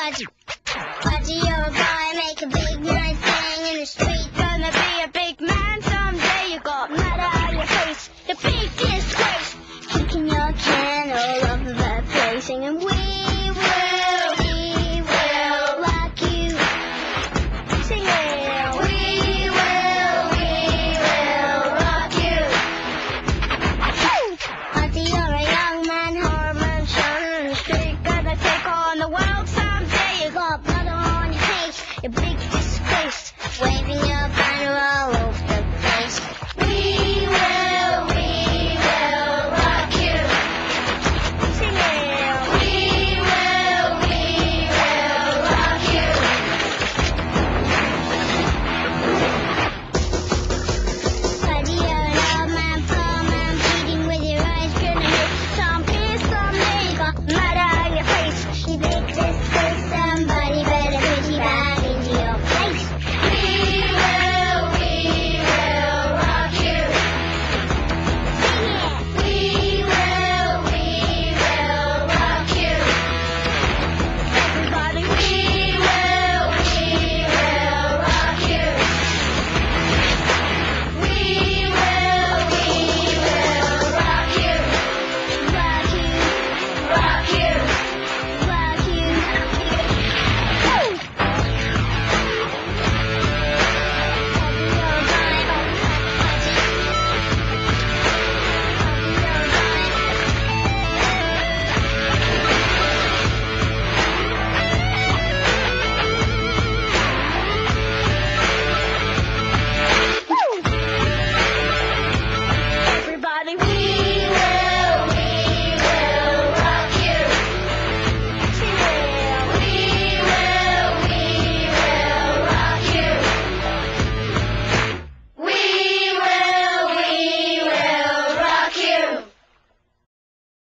fudge. Fudgy, you're a boy, make a big noise, sing in the street. Gonna be a big man someday. You got mud on your face, the big disgrace. Kicking your can all over the place, singing, a big disgrace. Waving